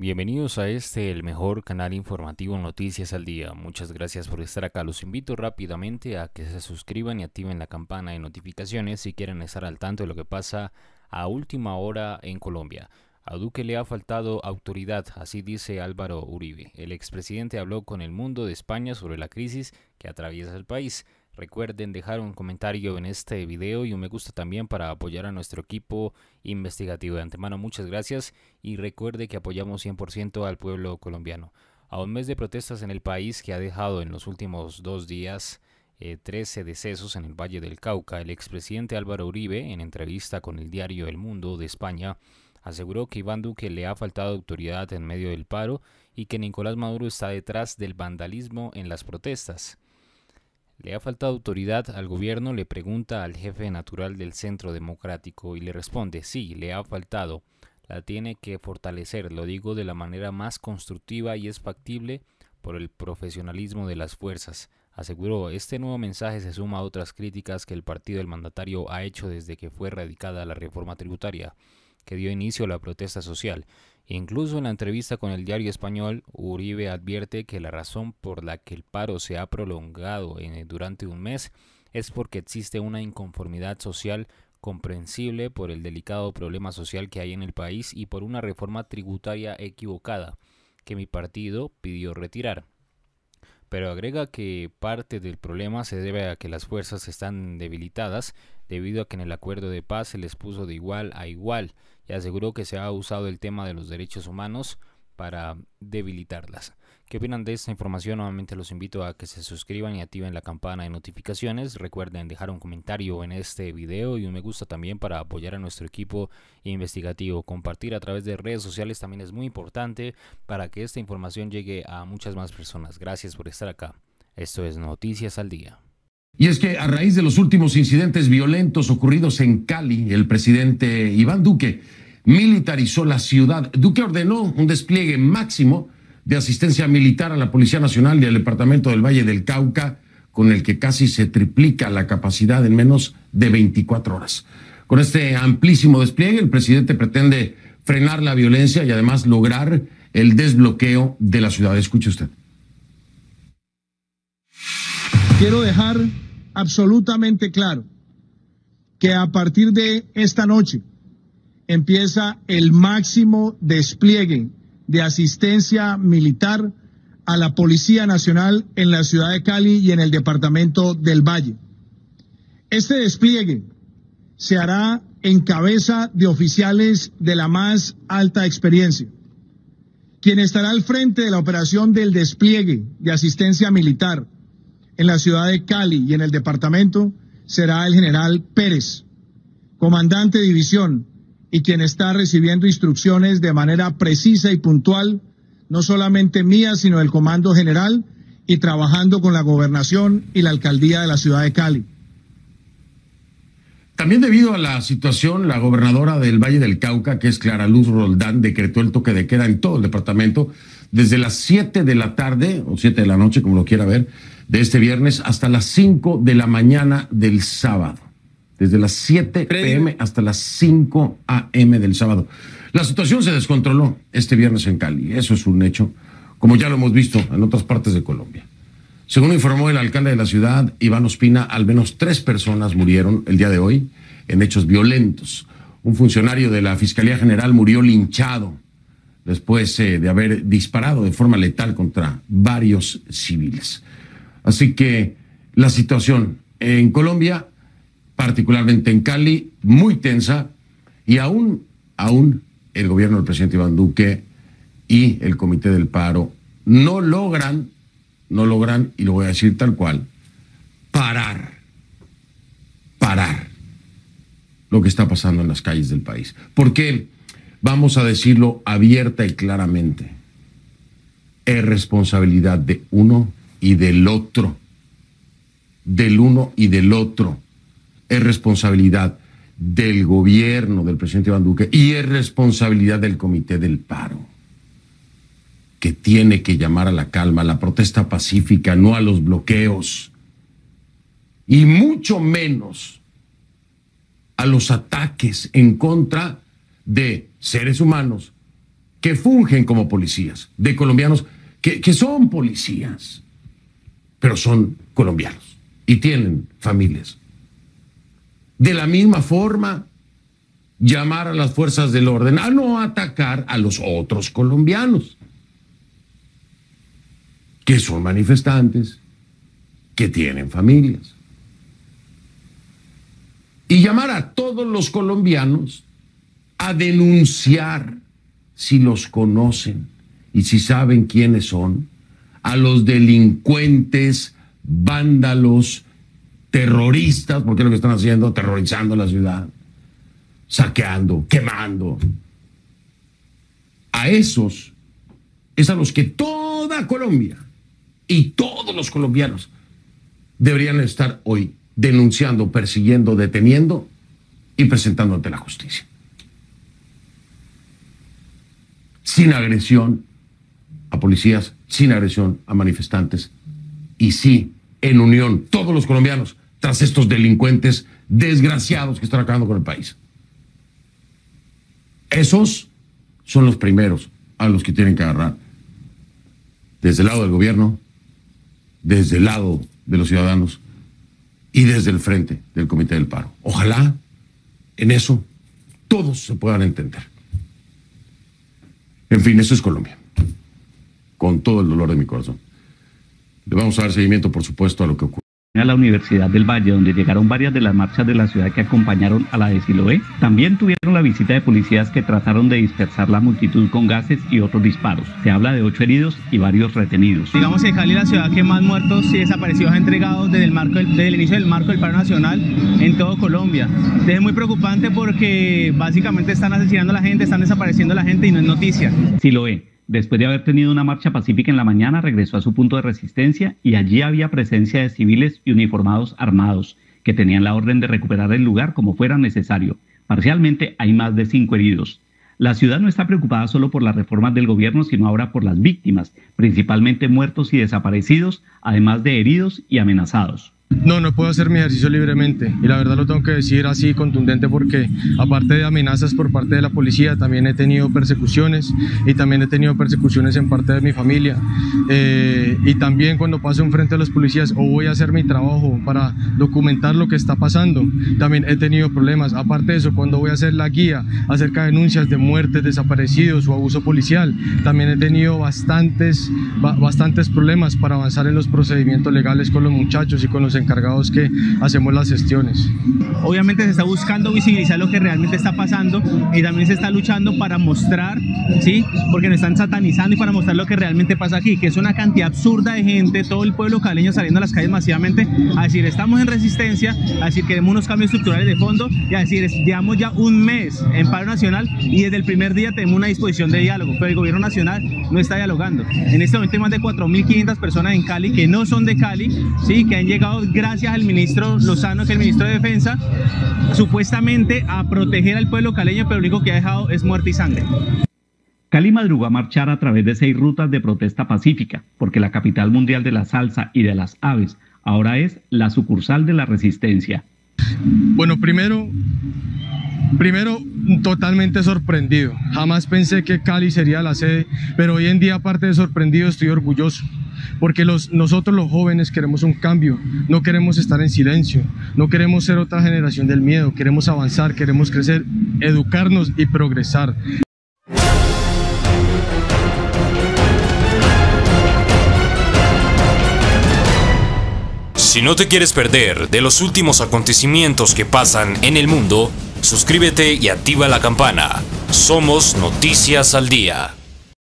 Bienvenidos a este, el mejor canal informativo Noticias al Día. Muchas gracias por estar acá. Los invito rápidamente a que se suscriban y activen la campana de notificaciones si quieren estar al tanto de lo que pasa a última hora en Colombia. A Duque le ha faltado autoridad, así dice Álvaro Uribe. El expresidente habló con el mundo de España sobre la crisis que atraviesa el país. Recuerden dejar un comentario en este video y un me gusta también para apoyar a nuestro equipo investigativo. De antemano, muchas gracias y recuerde que apoyamos 100% al pueblo colombiano. A un mes de protestas en el país que ha dejado en los últimos dos días 13 eh, decesos en el Valle del Cauca, el expresidente Álvaro Uribe, en entrevista con el diario El Mundo de España, aseguró que Iván Duque le ha faltado autoridad en medio del paro y que Nicolás Maduro está detrás del vandalismo en las protestas. ¿Le ha faltado autoridad al gobierno? Le pregunta al jefe natural del Centro Democrático y le responde, sí, le ha faltado. La tiene que fortalecer, lo digo de la manera más constructiva y es factible por el profesionalismo de las fuerzas. Aseguró, este nuevo mensaje se suma a otras críticas que el partido del mandatario ha hecho desde que fue radicada la reforma tributaria, que dio inicio a la protesta social Incluso en la entrevista con el diario español, Uribe advierte que la razón por la que el paro se ha prolongado durante un mes es porque existe una inconformidad social comprensible por el delicado problema social que hay en el país y por una reforma tributaria equivocada que mi partido pidió retirar. Pero agrega que parte del problema se debe a que las fuerzas están debilitadas debido a que en el acuerdo de paz se les puso de igual a igual y aseguró que se ha usado el tema de los derechos humanos para debilitarlas. ¿Qué opinan de esta información? Nuevamente los invito a que se suscriban y activen la campana de notificaciones. Recuerden dejar un comentario en este video y un me gusta también para apoyar a nuestro equipo investigativo. Compartir a través de redes sociales también es muy importante para que esta información llegue a muchas más personas. Gracias por estar acá. Esto es Noticias al Día. Y es que a raíz de los últimos incidentes violentos ocurridos en Cali, el presidente Iván Duque militarizó la ciudad. Duque ordenó un despliegue máximo de asistencia militar a la Policía Nacional y al Departamento del Valle del Cauca, con el que casi se triplica la capacidad en menos de 24 horas. Con este amplísimo despliegue, el presidente pretende frenar la violencia y además lograr el desbloqueo de la ciudad. Escuche usted. Quiero dejar absolutamente claro que a partir de esta noche, empieza el máximo despliegue de asistencia militar a la Policía Nacional en la ciudad de Cali y en el departamento del Valle. Este despliegue se hará en cabeza de oficiales de la más alta experiencia. Quien estará al frente de la operación del despliegue de asistencia militar en la ciudad de Cali y en el departamento será el general Pérez, comandante de división y quien está recibiendo instrucciones de manera precisa y puntual, no solamente mía, sino del Comando General y trabajando con la gobernación y la alcaldía de la ciudad de Cali. También debido a la situación, la gobernadora del Valle del Cauca, que es Clara Luz Roldán, decretó el toque de queda en todo el departamento desde las 7 de la tarde o 7 de la noche, como lo quiera ver, de este viernes hasta las 5 de la mañana del sábado desde las 7 pm hasta las 5 am del sábado. La situación se descontroló este viernes en Cali, eso es un hecho, como ya lo hemos visto en otras partes de Colombia. Según informó el alcalde de la ciudad, Iván Ospina, al menos tres personas murieron el día de hoy en hechos violentos. Un funcionario de la Fiscalía General murió linchado después eh, de haber disparado de forma letal contra varios civiles. Así que la situación en Colombia particularmente en Cali, muy tensa, y aún, aún el gobierno del presidente Iván Duque y el Comité del Paro no logran, no logran, y lo voy a decir tal cual, parar, parar lo que está pasando en las calles del país. Porque, vamos a decirlo abierta y claramente, es responsabilidad de uno y del otro, del uno y del otro. Es responsabilidad del gobierno del presidente Iván Duque y es responsabilidad del comité del paro, que tiene que llamar a la calma, a la protesta pacífica, no a los bloqueos, y mucho menos a los ataques en contra de seres humanos que fungen como policías, de colombianos que, son policías, pero son colombianos y tienen familias. De la misma forma, llamar a las fuerzas del orden a no atacar a los otros colombianos, que son manifestantes, que tienen familias. Y llamar a todos los colombianos a denunciar si los conocen y si saben quiénes son, a los delincuentes, vándalos, terroristas, porque es lo que están haciendo, terrorizando la ciudad, saqueando, quemando. A esos es a los que toda Colombia y todos los colombianos deberían estar hoy denunciando, persiguiendo, deteniendo y presentando ante la justicia. Sin agresión a policías, sin agresión a manifestantes y sí, en unión, todos los colombianos, tras estos delincuentes desgraciados que están acabando con el país. Esos son los primeros a los que tienen que agarrar. Desde el lado del gobierno, desde el lado de los ciudadanos y desde el frente del Comité del Paro. Ojalá en eso todos se puedan entender. En fin, eso es Colombia. Con todo el dolor de mi corazón. Le vamos a dar seguimiento, por supuesto, a lo que ocurre a la Universidad del Valle, donde llegaron varias de las marchas de la ciudad que acompañaron a la de Siloé. También tuvieron la visita de policías que trataron de dispersar la multitud con gases y otros disparos. Se habla de ocho heridos y varios retenidos. Digamos que Cali la ciudad que más muertos y desaparecidos ha entregado desde el, marco desde el inicio del marco del paro nacional en todo Colombia. Es muy preocupante porque básicamente están asesinando a la gente, están desapareciendo a la gente y no es noticia. Siloé Después de haber tenido una marcha pacífica en la mañana, regresó a su punto de resistencia y allí había presencia de civiles y uniformados armados que tenían la orden de recuperar el lugar como fuera necesario. Parcialmente hay más de cinco heridos. La ciudad no está preocupada solo por las reformas del gobierno, sino ahora por las víctimas, principalmente muertos y desaparecidos, además de heridos y amenazados. No, no puedo hacer mi ejercicio libremente y la verdad lo tengo que decir así contundente porque aparte de amenazas por parte de la policía también he tenido persecuciones y también he tenido persecuciones en parte de mi familia. Eh, y también cuando paso enfrente de los policías o voy a hacer mi trabajo para documentar lo que está pasando también he tenido problemas. Aparte de eso cuando voy a hacer la guía acerca de denuncias de muertes, desaparecidos o abuso policial también he tenido bastantes, bastantes problemas para avanzar en los procedimientos legales con los muchachos y con los encargados que hacemos las gestiones. Obviamente se está buscando visibilizar lo que realmente está pasando y también se está luchando para mostrar, ¿sí? Porque nos están satanizando y para mostrar lo que realmente pasa aquí, que es una cantidad absurda de gente, todo el pueblo caleño saliendo a las calles masivamente a decir estamos en resistencia, a decir queremos unos cambios estructurales de fondo y a decir llevamos ya un mes en paro nacional y desde el primer día tenemos una disposición de diálogo, pero el gobierno nacional no está dialogando. En este momento hay más de 4.500 personas en Cali que no son de Cali, ¿sí? Que han llegado gracias al ministro Lozano, que es el ministro de Defensa, supuestamente a proteger al pueblo caleño, pero lo único que ha dejado es muerte y sangre. Cali madrugó a marchar a través de seis rutas de protesta pacífica, porque la capital mundial de la salsa y de las aves ahora es la sucursal de la resistencia. Bueno, primero, primero totalmente sorprendido. Jamás pensé que Cali sería la sede, pero hoy en día, aparte de sorprendido, estoy orgulloso porque los, nosotros los jóvenes queremos un cambio, no queremos estar en silencio, no queremos ser otra generación del miedo, queremos avanzar, queremos crecer, educarnos y progresar. Si no te quieres perder de los últimos acontecimientos que pasan en el mundo, suscríbete y activa la campana. Somos Noticias al Día.